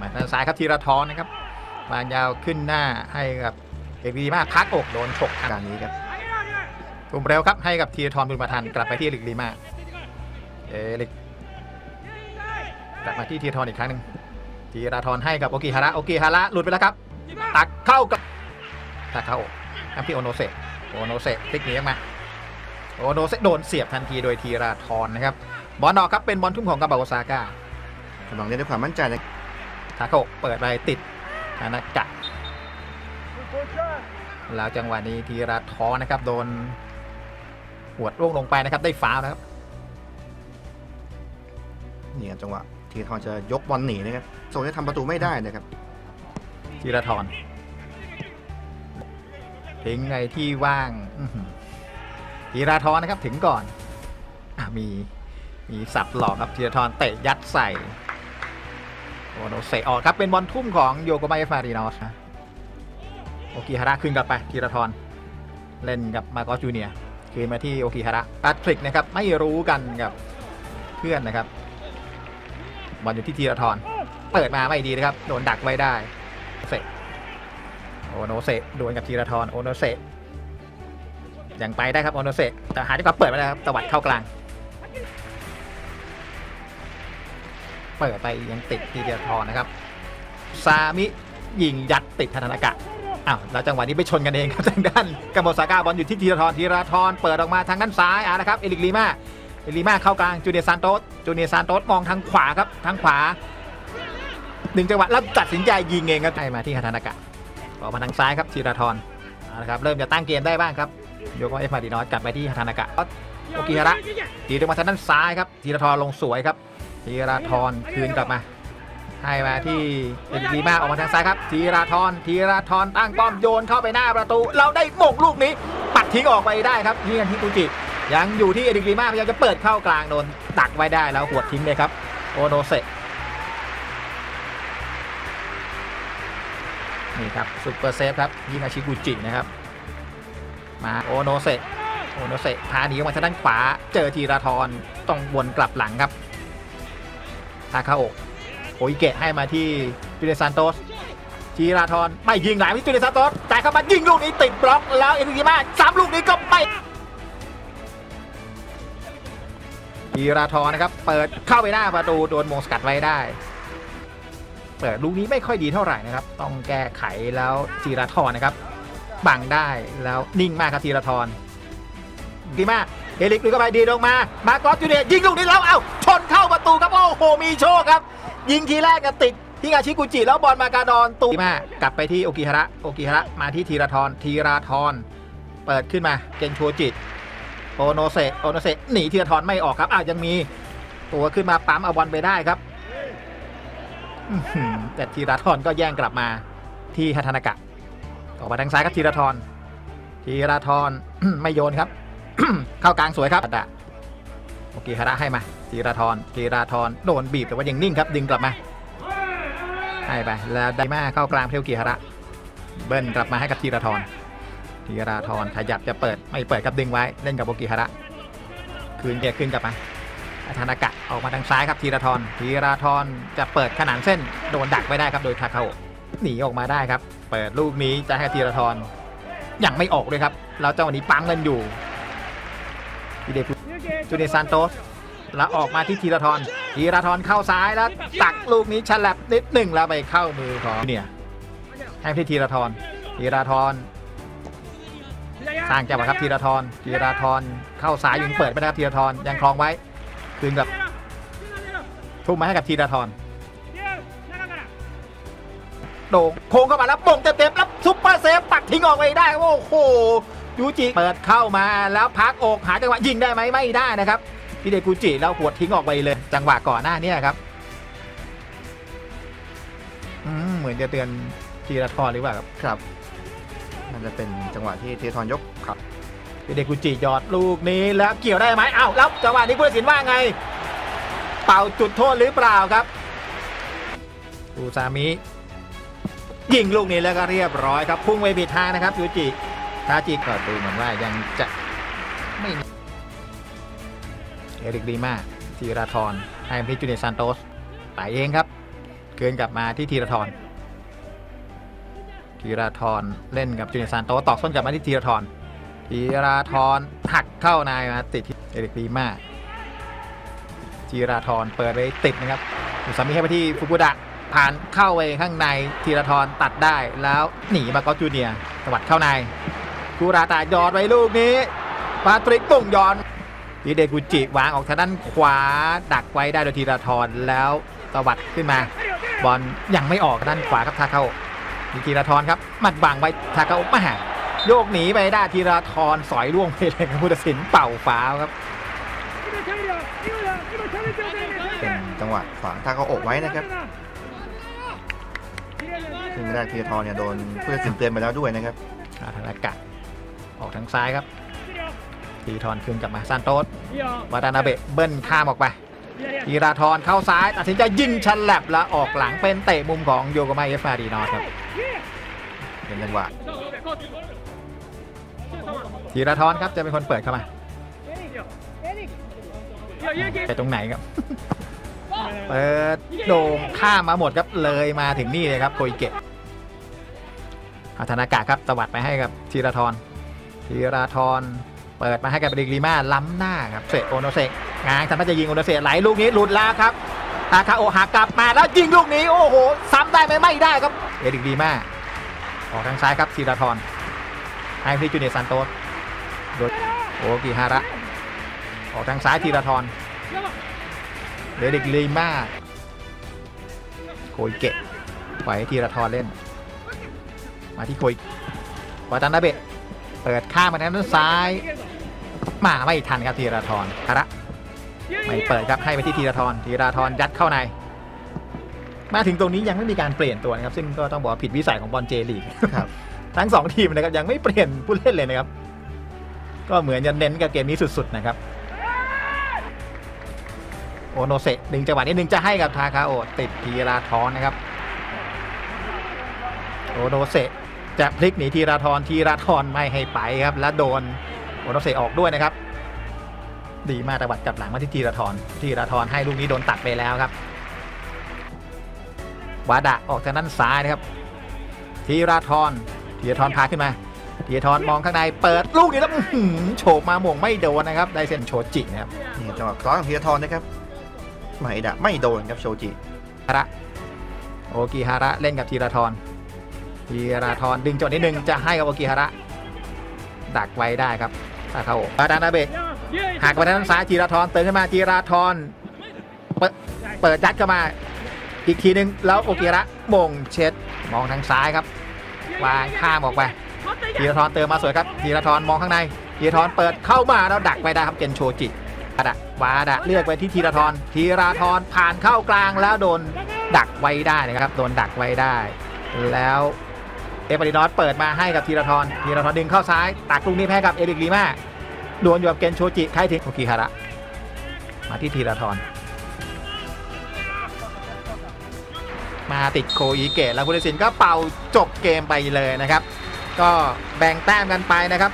มาทางซ้ายครับธีรทรนะครับวางยาวขึ้นหน้าให้กับเอกดีมากพักอกโดนฉกการนี้ครับทุ่มเร็วครับให้กับธีรทรบุญมาทันกลับไปที่เอลิกดีมากเอลิกกลับมาที่ธีรทรอีกครั้งหนึ่งธีรทรให้กับโอกิฮาระโอกิฮาระหลุดไปแล้วครับ ตักเข้ากับตักเข้าทำที่โอโนเซโอโนเซะพลิกหนีออกมาโอโนเซโดนเสียบทันทีโดยธีราทรนะครับบอลออกครับเป็นบอลทุ่มของกาบาโอซาก้ากำลังเล่นด้วยความมั่นใจนะ ทาโกะเปิดไปติดธนากะแล้วจังหวะนี้ธีราทรนะครับโดนหวดร่วงลงไปนะครับได้ฟาวล์นะครับนี่ครับจังหวะทีทอนจะยกบอลหนีนะครับโซนจะทำประตูไม่ได้นะครับธีราทรทิ้งในที่ว่างอื้อหือธีราทรนะครับถึงก่อนอะมีมีสับหลอกครับธีราทรเตะยัดใส่ โอโนเซะออกครับ เป็นบอลทุ่มของโยโกฮาม่าเอฟมารินอสนะโอกิฮาระคืนกลับไปธีราทรเล่นกับมาร์กอสจูเนียร์คืนมาที่โอกิฮาระแพทริกนะครับไม่รู้กันกับเพื่อนนะครับบอลอยู่ที่ธีราทรเปิดมาไม่ดีนะครับโดนดักไว้ได้เซะโอโนเซดวลกับธีราทรโอโนเซยังไปได้ครับโอโนเซแต่หาที่ก็เปิดไปแล้วครับตวัดเข้ากลาง เปิดไปยังติดธีราทรนะครับซามิยิงยัดติดทานากะอ้าวแล้วจังหวะนี้ไปชนกันเองครับทางด้านกัมบะโอซาก้าบอลอยู่ที่ธีราทรธีราทรเปิดออกมาทางด้านซ้ายอะนะครับเอริกลิมาเอริกลิมาเข้ากลางจูเนียร์ซานโตสจูเนียร์ซานโตสมองทางขวาครับทางขวาหนึ่งจังหวะแล้วตัดสินใจยิงเองครับให้มาที่ธนากะออกมาทางซ้ายครับธีราธรเอาละครับเริ่มจะตั้งเกมได้บ้างครับโยโกเอฟมาดีนอสกลับไปที่ฮาทานากะโอกิฮาระตีลงมาทางด้านซ้ายครับธีราธรลงสวยครับ ธีราธรคืนกลับมา ให้มาที่เอ็นดีมาออกมาทางซ้ายครับธีราธรธีราธรตั้งป้อมโยนเข้าไปหน้าประตู เราได้หม่งลูกนี้ ปัดทิ้งออกไปได้ครับนี่กันที่กุจิยังอยู่ที่เอดิกรีมาพยายามจะเปิดเข้ากลางโดนตักไว้ได้แล้วหัวทิ้งเลยครับโอโนเซนี่ครับซุปเปอร์เซฟครับยิงอาชิกุจินะครับ มาโอโนเซโอโนเซพาหนีออกมาทางด้านขวา เจอทีราทรต้องวนกลับหลังครับ ทาคาโอะโอิเกะให้มาที่จูเนยร์ซานโตสทีราทรไม่ยิงหลายที่จูเนยร์ซานโตสแต่เข้ามายิงลูกนี้ติดบล็อกแล้วเอริกิมาสามลูกนี้ก็ไม่ทีราทรนะครับเปิดเข้าไปหน้าประตูโดนมงสกัดไว้ได้ เปิดลูกนี้ไม่ค่อยดีเท่าไหร่นะครับ ต้องแก้ไขแล้วธีรทรนะครับบังได้แล้วนิ่งมากครับธีรทรดีมากเอลิกลุยเข้าไปดีลงมา มากอสจูเนียยิงลูกนี้แล้วเอา้า มีโชคครับ ยิงทีแรกก็ติดที่อาชิกุจิแล้วบอลมากาดอนตูมากลับไปที่โอกิฮาระโอกิฮาระมาที่ธีรทรธีราทรเปิดขึ้นมาเกนโชจิโอโนเซโอโนเซหนีธีรทรไม่ออกครับอ้าวยังมีตัวขึ้นมาปั๊มเอาบอลไปได้ครับแต่ธีรทรก็แย่งกลับมาที่ฮัทนากะออกมาทางซ้ายครับธีรทรธีรทรไม่โยนครับ เข้ากลางสวยครับโอเคฮาระให้มา ธีรทรธีรทรโดนบีบแต่ว่ายังนิ่งครับดึงกลับมาให้ไปแล้วไดมาเข้ากลางเทลกีฮาระ เบิ้ลกลับมาให้กับธีรทรธีรทรขยับจะเปิดไม่เปิดกับดึงไว้เล่นกับโอกิฮาระ คืนเกียร์ขึ้นกลับมาอาธานากะออกมาทางซ้ายครับธีรทรธีรทรจะเปิดขนานเส้นโดนดักไว้ได้ครับโดยทาคาโอหนีออกมาได้ครับ เปิดลูกนี้จะให้ธีรทรยังไม่ออกเลยครับแล้วเจ้าวันนี้ปังกันอยู่ทีเดฟจูเนยร์ซานโตส แล้วออกมาที่ธีรทรธีรทรเข้าซ้ายแล้วตักลูกนี้ฉลับนิดหนึ่งแล้วไปเข้ามือของเนี่ยให้ที่ธีรทรธีรทรสร้างจังหวะครับธีรทรธีรทรเข้าซ้ายยังเปิดไม่ได้ครับธีรทรยังคลองไว้คืนกับทุ่มมาให้กับธีรทรโด่งโค้งเข้ามาแล้วบ่งเต็มๆแล้วซุปเปอร์เซฟปัดทิ้งออกไปได้โอ้โหยูจิเปิดเข้ามาแล้วพักอกหาจังหวะยิงได้ไหมไม่ได้นะครับ พี่เดกูจิแล้วหัวดทิ้งออกไปเลย จังหวะก่อนหน้านี้ครับอืมเหมือนจะเตือนธีรทรหรือเปล่าครับครับน่าจะเป็นจังหวะที่ทีทอนยกครับพี่เดกูจิหยอดลูกนี้แล้วเกี่ยวได้ไหมอ้าวแล้วจังหวะนี้ผู้ตัดสินว่าไง เป่าจุดโทษหรือเปล่าครับอูซามิยิงลูกนี้แล้วก็เรียบร้อยครับพุ่งไปผิดทางนะครับยูจิทาจิก็ดูเหมือนว่ายังจะไม่ เอริกดีมากธีราธรให้พิจูเนยซานโตสไปเองครับเกินกลับมาที่ธีราทรธีราทรเล่นกับจูเนียซานโตสตอกส้นกลับมาที่ธีรทรธีราทรหักเข้านายมาติดเอริกดีมาธีราทรเปิดไปติดนะครับสามิให้ไปที่ฟุกุดะผ่านเข้าไปข้างในธีรทรตัดได้แล้วหนีมาก็จูเนียสวัดเข้าในกูราตายอดไว้ลูกนี้ปาตริกตุ่งยอน ทีเดกุจิวางออกทางด้านขวาดักไว้ได้โดยธีรทรแล้วตวัดขึ้นมา บอลยังไม่ออกด้านขวาครับทาเข้ามีธีรทรครับหมัดบังไว้ทาเข้ามาหาโยกหนีไปได้ธีรทรสอยล่วงไปเลยครับผู้ตัดสินเป่าฟ้าวครับเป็นจังหวะขวางถ้าเขาอกไว้นะครับซึ่งแรกทีทอเนี่ยโดนผู้ตัดสินเตือนไปแล้วด้วยนะครับอาธนากะออกทางซ้ายครับธีรทรคืนกลับมาซานโตส วาตานาเบะเบิ้ลข้ามออกไปธีราทรเข้าซ้าย ตัดสินใจยิงชันแลบแล้วออกหลังเป็นเตะมุมของโยโกมาเอฟอาดีนอสครับเป็นจังหวะธีรทรครับจะเป็นคนเปิดเข้ามาไปตรงไหนครับ เปิดโด่งข้ามมาหมดครับเลยมาถึงนี่เลยครับโคอิเกะอาธนากะครับตวัดไปให้กับธีรทรธีรทร เปิดมาให้กับเบริกลีมาล้ำหน้าครับเซโอโนเซกงานทำน่าจะยิงโอโนเซกไหลลูกนี้หลุดแล้วครับทาคาโอหักกลับมาแล้วยิงลูกนี้โอ้โหซ้ำได้ไหมไม่ได้ครับเอริกลีมาออกทางซ้ายครับธีรทรให้พี่จูเนียซานโตสโดยโอกิฮาระออกทางซ้ายธีรทรเดริกลีมาโคยเกะปล่อยให้ทีละทอนเล่น มาที่โคยวาตันนาเบะเปิดข้ามมาทางด้านซ้าย มาไม่ทันครับทีละทอนคาระไม่เปิดครับให้ไปที่ทีละทอนทีละทอนยัดเข้าใน มาถึงตรงนี้ยังไม่มีการเปลี่ยนตัวนะครับ ซึ่งก็ต้องบอกว่าผิดวิสัยของบอลเจลีกครับทั้งสองทีมนะครับยังไม่เปลี่ยนผู้เล่นเลยนะครับ ก็เหมือนจะเน้นกับเกมนี้สุด ๆ นะครับโอโนเซะดึงจังหวะนี้หนึ่งจะให้กับทาคาโอะติดทีราทอนนะครับ โอโนเซะจะพลิกหนีทีราทอนทีราทอนไม่ให้ไปครับ และโดน โอโนเซะออกด้วยนะครับ ดีมากตะวัดกลับหลังมาที่ทีราทอนทีราทอนให้ลูกนี้โดนตัดไปแล้วครับวาดะออกทางด้านซ้ายนะครับทีราทอนทีราทอนพาขึ้นมาทีราทอนมองข้างในเปิดลูกนี้แล้วอื้อหือโฉบมาหม่งไม่โดนนะครับได้เส้นโชจินะครับนี่จังหวะคล้องของทีทอนะครับไม่ดะไม่โดนครับโชจิฮาระโอกิฮาระเล่นกับทีราทรทีราทรดึงจดนิดนึงจะให้กับโอกิฮาระดักไว้ได้ครับถ้า เขาปาดานาเบะหักไปทางด้านซ้ายทีราทรเติมขึ้นมาทีราทรเปิดเปิดยัดเข้ามา อีกทีนึงแล้วโอกิระมงเช็ดมองทางซ้ายครับวางข้ามออกไปทีราทรเติมมาสวยครับทีราทรมองข้างในทีราทรเปิดเข้ามาแล้วดักไว้ได้ครับเจนโชจิวาดะวาดะเลือกไปที่ทีราทรทีราทรผ่านเข้ากลางแล้วโดนดักไว้ได้นะครับ โดนดักไว้ได้ แล้ว เอปารินอสเปิดมาให้กับธีรทรธีรทรดึงเข้าซ้ายตักลูกนี้แพ้กับเอริกลีมาดวลอยู่กับเกนโชจิใครถึงโอกิฮาระมาที่ธีรทรมาติดโคอีเกะแล้วผู้ตัดสินก็เป่าจบเกมไปเลยนะครับ ก็แบ่งแต้มกันไปนะครับ